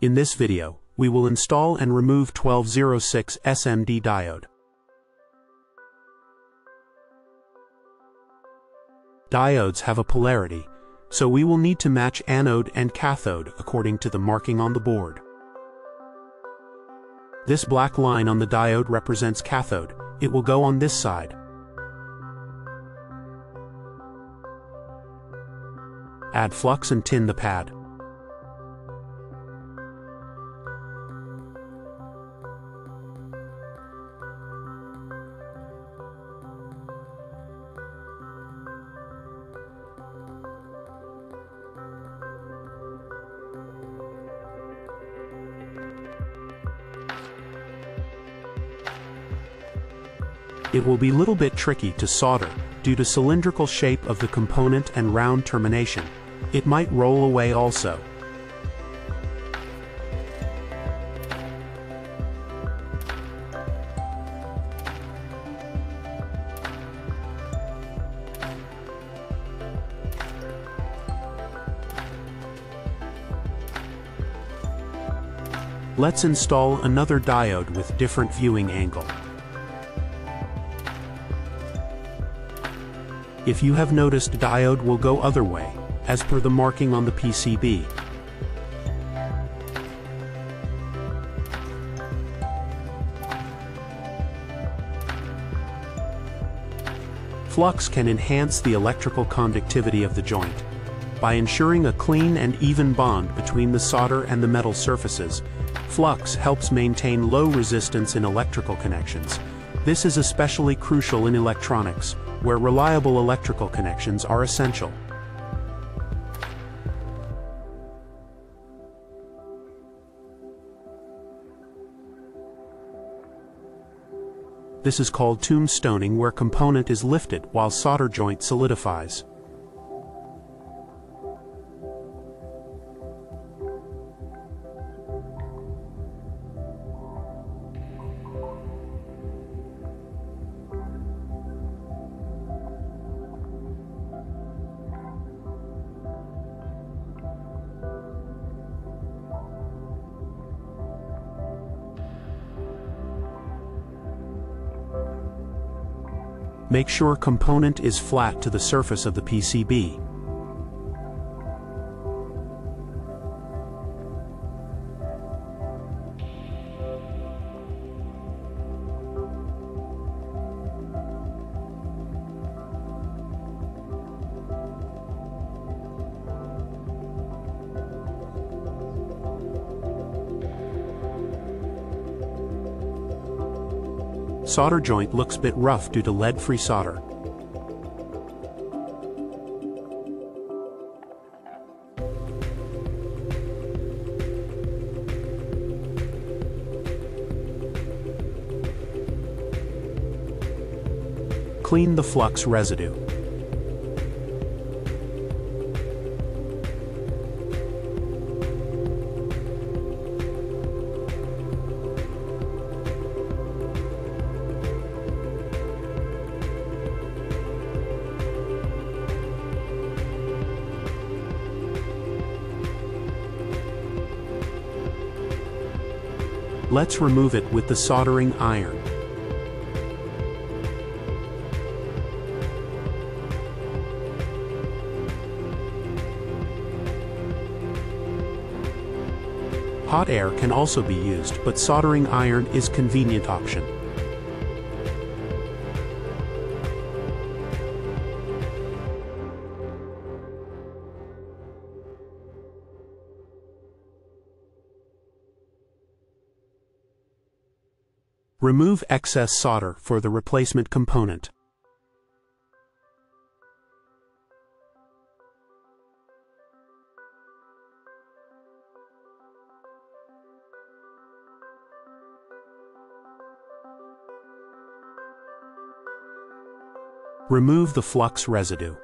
In this video, we will install and remove 1206 SMD diode. Diodes have a polarity, so we will need to match anode and cathode according to the marking on the board. This black line on the diode represents cathode. It will go on this side. Add flux and tin the pad. It will be little bit tricky to solder due to cylindrical shape of the component and round termination. It might roll away also. Let's install another diode with different viewing angle. If you have noticed diode will go other way, as per the marking on the PCB. Flux can enhance the electrical conductivity of the joint. By ensuring a clean and even bond between the solder and the metal surfaces, flux helps maintain low resistance in electrical connections. This is especially crucial in electronics, where reliable electrical connections are essential. This is called tombstoning where component is lifted while solder joint solidifies. Make sure component is flat to the surface of the PCB. Solder joint looks bit rough due to lead-free solder. Clean the flux residue. Let's remove it with the soldering iron. Hot air can also be used, but soldering iron is convenient option. Remove excess solder for the replacement component. Remove the flux residue.